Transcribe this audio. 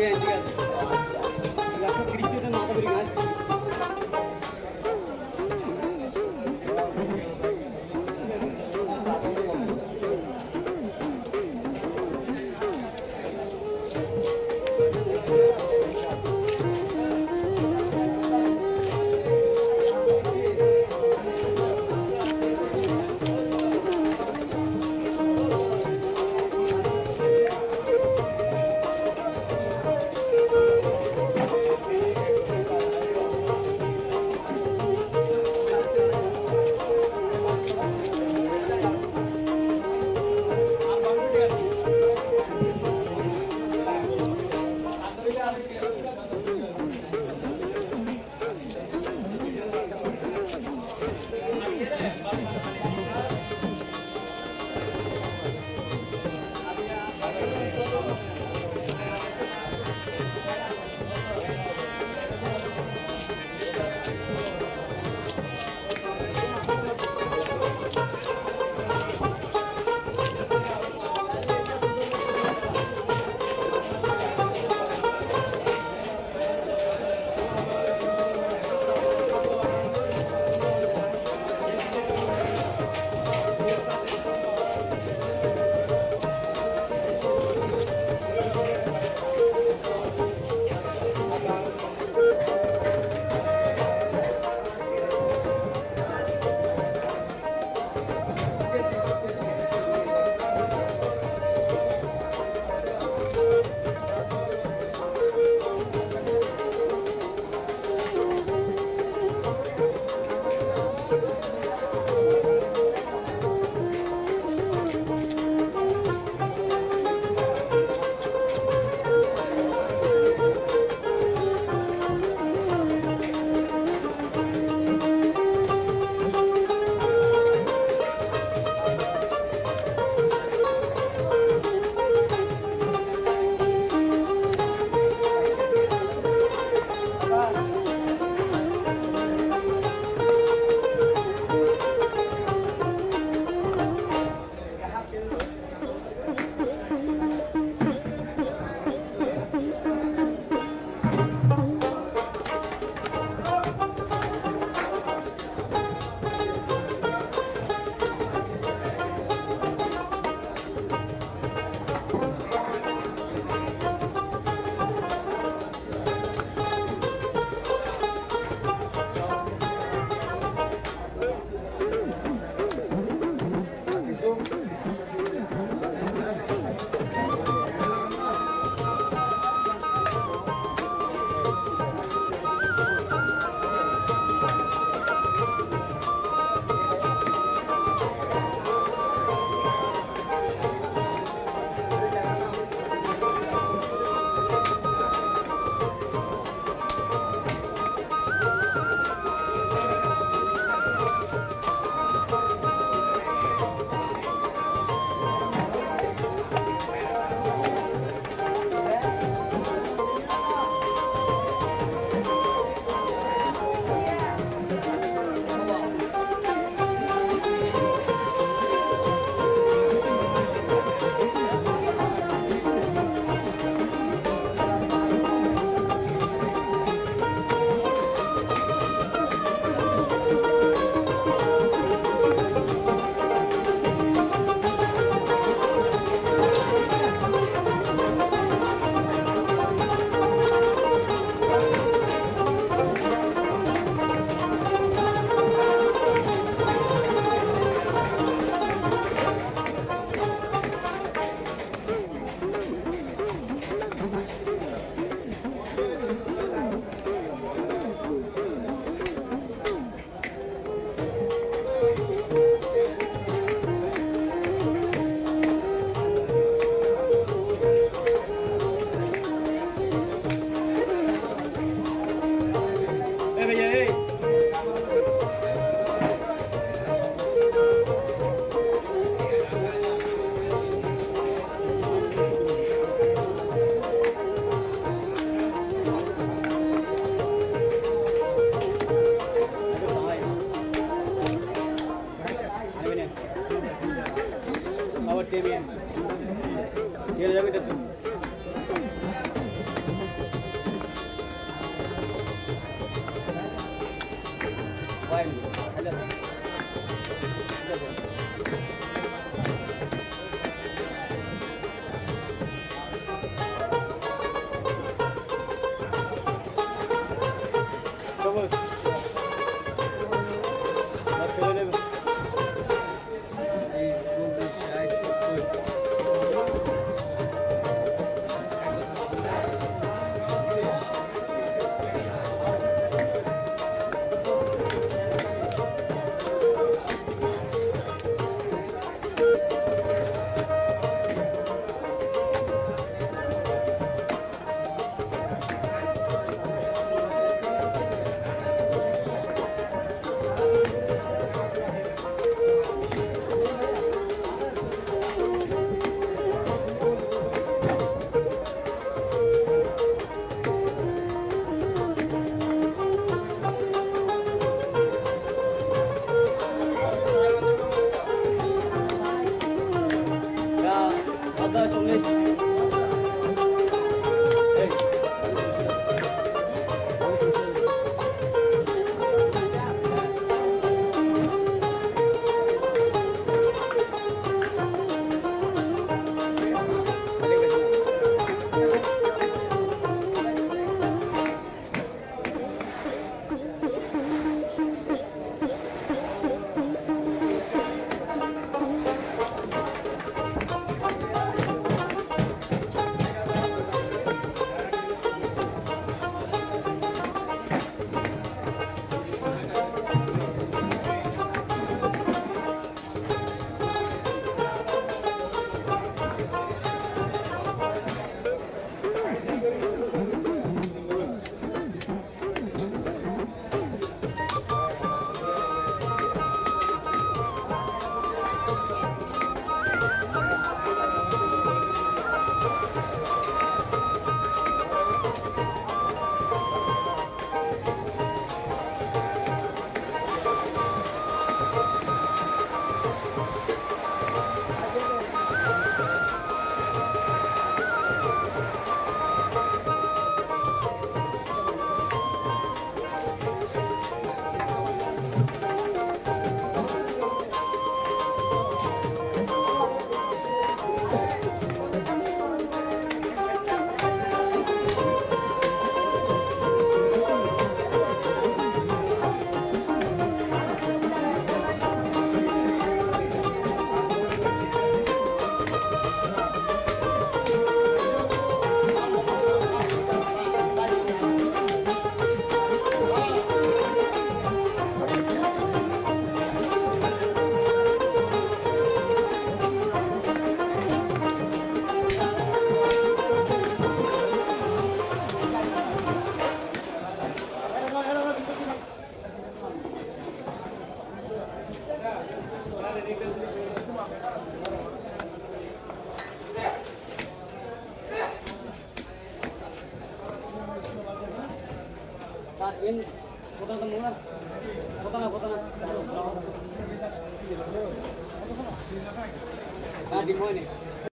Iya. language. 一个兄弟 ini potong lah. Nah, di mana?